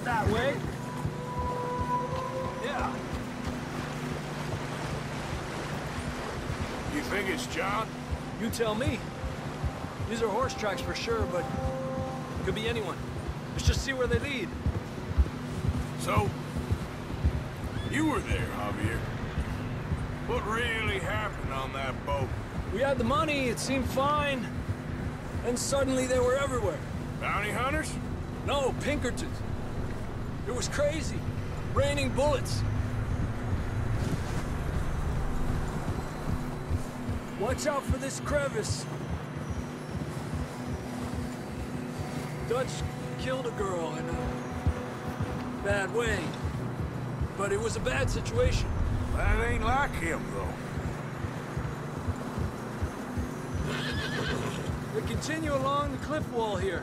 Out that way. Yeah. You think it's John? You tell me. These are horse tracks for sure, but could be anyone. Let's just see where they lead. So, you were there, Javier. What really happened on that boat? We had the money, it seemed fine. And suddenly they were everywhere. Bounty hunters? No, Pinkertons. It was crazy. Raining bullets. Watch out for this crevice. Dutch killed a girl in a bad way. But it was a bad situation. That ain't like him, though. They continue along the cliff wall here.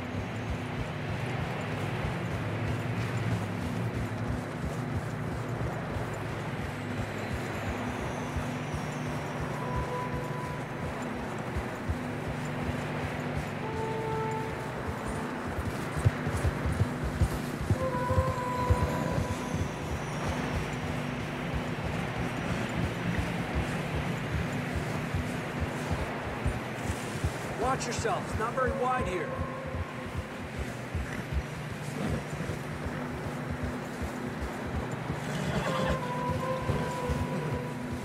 Watch yourself. It's not very wide here.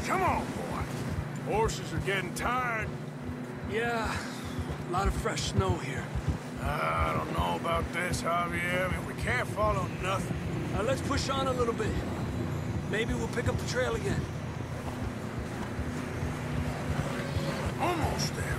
Come on, boy. Horses are getting tired. Yeah, a lot of fresh snow here. I don't know about this, Javier. I mean, we can't follow nothing. Now let's push on a little bit. Maybe we'll pick up the trail again. Almost there,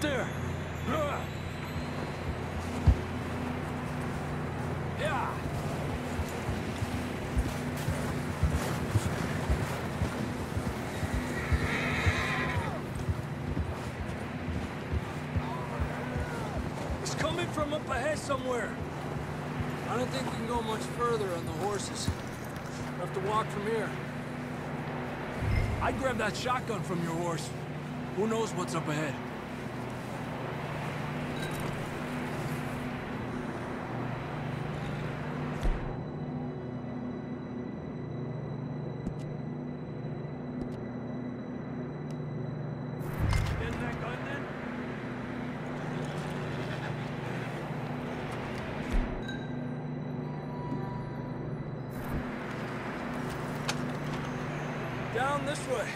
There! It's coming from up ahead somewhere. I don't think we can go much further on the horses. We'll have to walk from here. I'd grab that shotgun from your horse. Who knows what's up ahead? Down this way.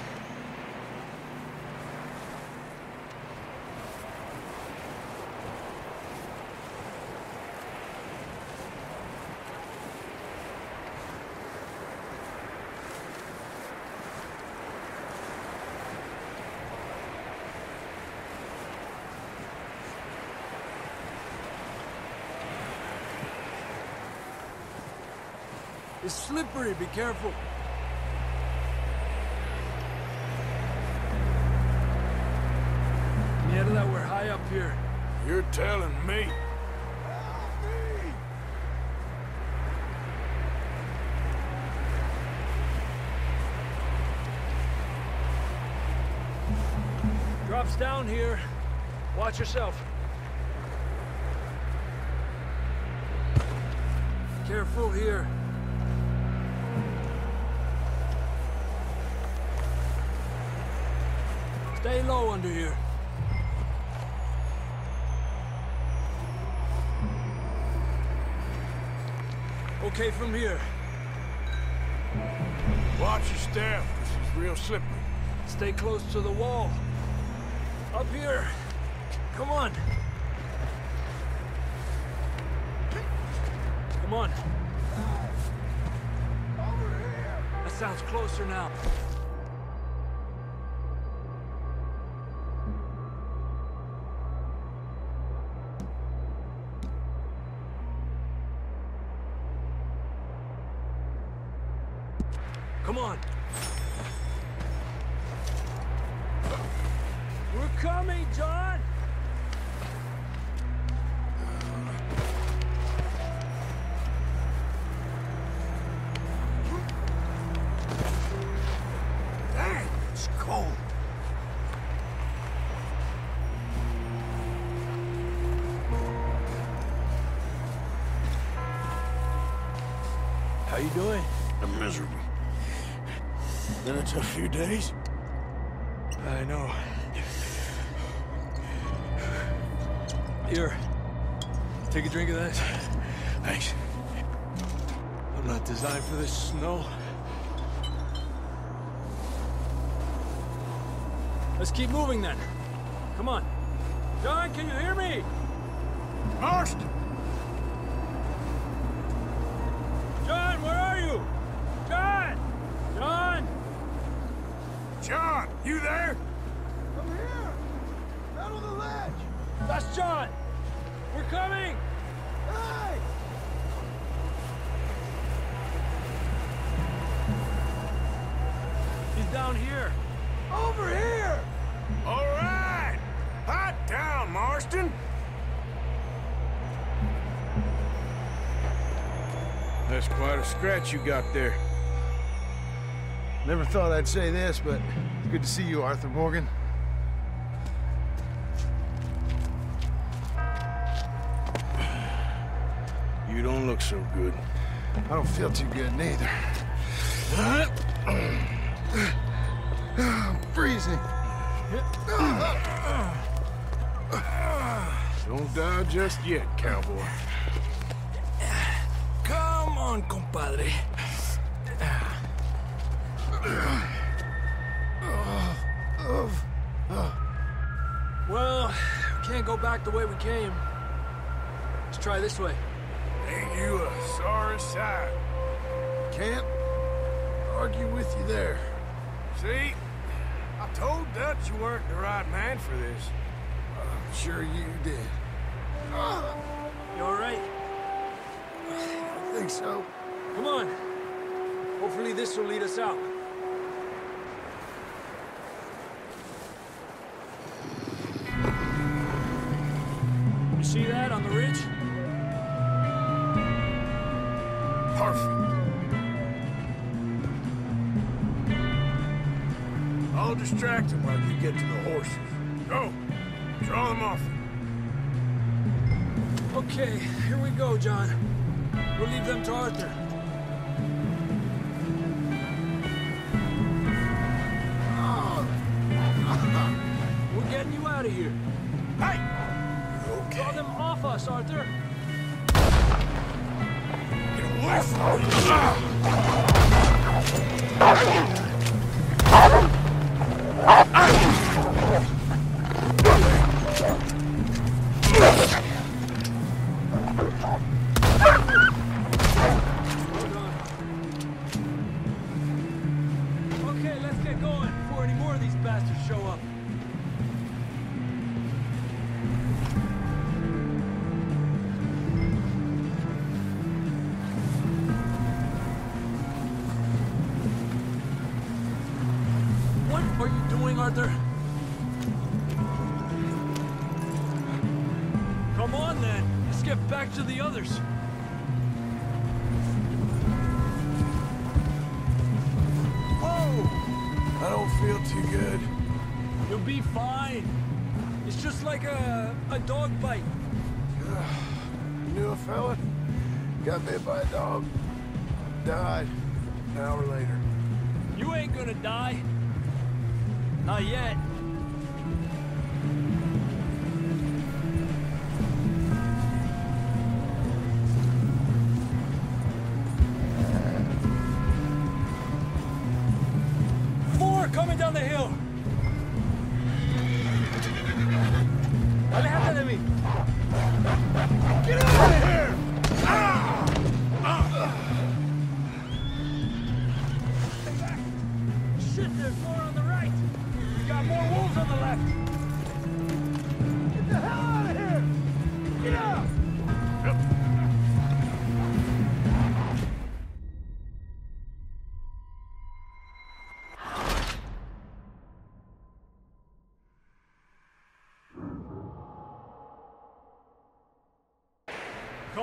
It's slippery, be careful. Mierda, we're high up here. You're telling me. Drops down here. Watch yourself. Careful here. Stay low under here. Okay from here. Watch your step. This is real slippery. Stay close to the wall. Up here. Come on. Come on. Over here! That sounds closer now. It's cold. How you doing? I'm miserable. Been a tough few days. I know. Here. Take a drink of that. Thanks. I'm not designed for this snow. Let's keep moving then. Come on. John, can you hear me? Marston! John, where are you? John! John! John, you there? I'm here! Out on the ledge! That's John! We're coming! Hey! He's down here. Over here! All right! Hot down, Marston! That's quite a scratch you got there. Never thought I'd say this, but good to see you, Arthur Morgan. You don't look so good. I don't feel too good neither. I'm freezing. Don't die just yet, cowboy. Come on, compadre. Well, we can't go back the way we came. Let's try this way. Ain't you a sorry sight? Can't argue with you there. See? Told Dutch you weren't the right man for this. I'm sure you did. You all right? I think so. Come on. Hopefully this will lead us out. You see that on the ridge? Distract them while you get to the horses. Go. Draw them off. Okay, here we go, John. We'll leave them to Arthur. We're getting you out of here. Hey! Draw Okay. them off us, Arthur. Get away from me. Arthur? Come on, then. Let's get back to the others. Oh! I don't feel too good. You'll be fine. It's just like a, a dog bite. You knew a fella? Got bit by a dog. Died. An hour later. You ain't gonna die. Not yet.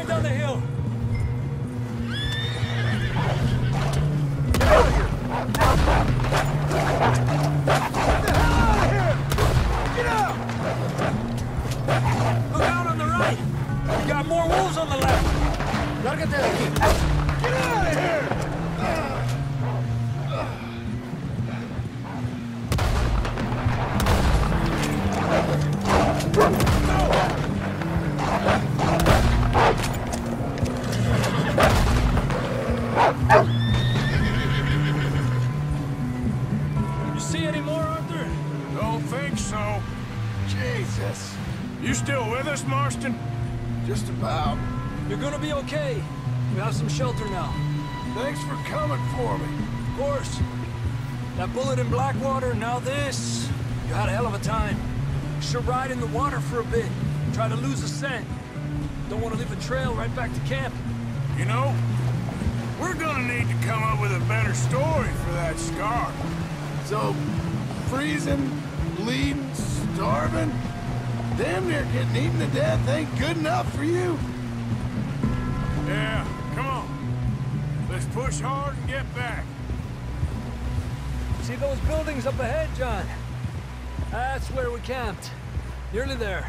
Coming down the hill. Gonna be okay. We have some shelter now. Thanks for coming for me. Of course. That bullet in Blackwater, now this. You had a hell of a time. Should ride in the water for a bit. Try to lose a scent. Don't want to leave a trail right back to camp. You know, we're gonna need to come up with a better story for that scar. So, freezing, bleeding, starving, damn near getting eaten to death ain't good enough for you. Yeah, come on. Let's push hard and get back. See those buildings up ahead, John? That's where we camped. Nearly there.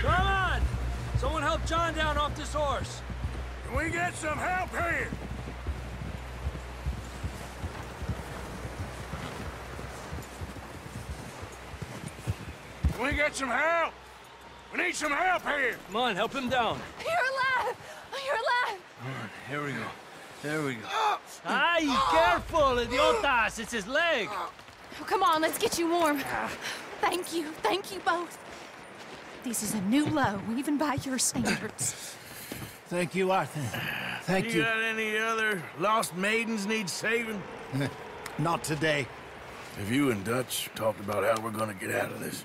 Come on! Someone help John down off this horse. Can we get some help here? Can we get some help? We need some help here. Come on, help him down. You're alive! You're alive! Here we go. There we go. Ay, careful, idiotas! It's his leg! Oh, come on, let's get you warm. Thank you, thank you both. This is a new low, even by your standards. Thank you, Arthur. Thank You you. got any other lost maidens need saving? Not today. Have you and Dutch talked about how we're gonna get out of this?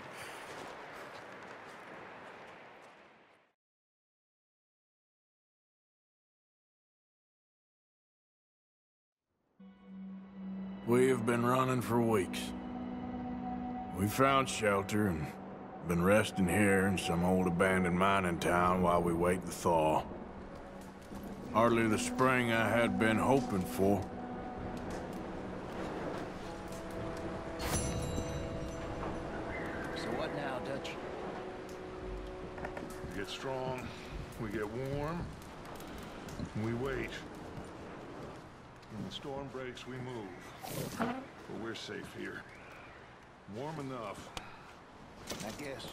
We have been running for weeks. We found shelter and been resting here in some old abandoned mining town while we wait the thaw. Hardly the spring I had been hoping for. So what now, Dutch? We get strong, we get warm, and we wait. When the storm breaks, we move. But we're safe here. Warm enough. I guess.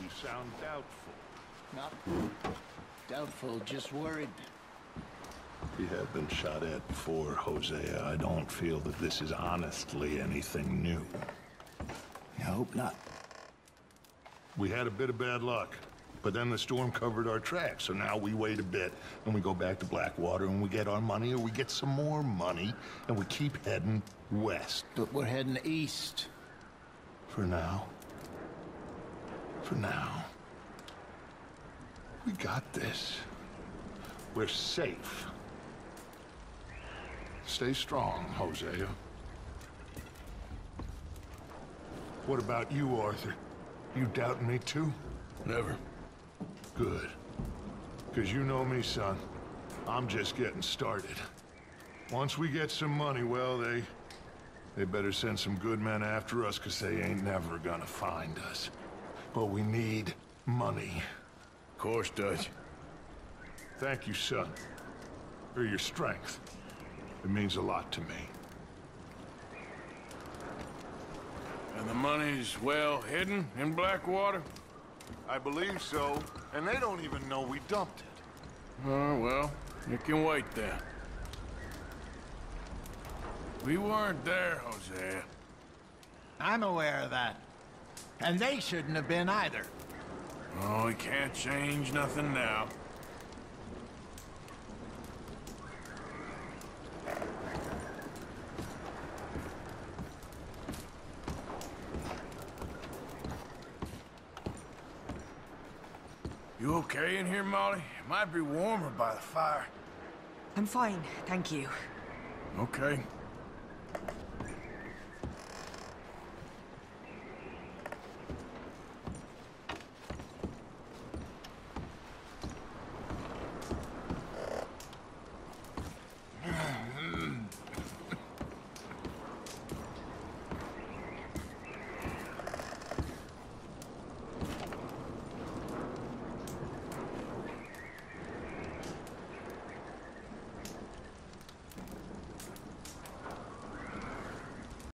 You sound doubtful. Not doubtful, just worried. We have been shot at before, Hosea. I don't feel that this is honestly anything new. I hope not. We had a bit of bad luck, but then the storm covered our tracks, so now we wait a bit, and we go back to Blackwater, and we get our money, or we get some more money, and we keep heading west. But we're heading east. For now. For now. We got this. We're safe. Stay strong, Hosea. What about you, Arthur? You doubting me too? Never. Good. Because you know me, son. I'm just getting started. Once we get some money, well, they... They better send some good men after us, because they ain't never gonna find us. But we need money. Of course, Dutch. Thank you, son. For your strength. It means a lot to me. And the money's well hidden in Blackwater? I believe so, and they don't even know we dumped it. Oh, well, you can wait then. We weren't there, Hosea. I'm aware of that. And they shouldn't have been either. Oh, we can't change nothing now. You okay in here, Molly? It might be warmer by the fire. I'm fine, thank you. Okay.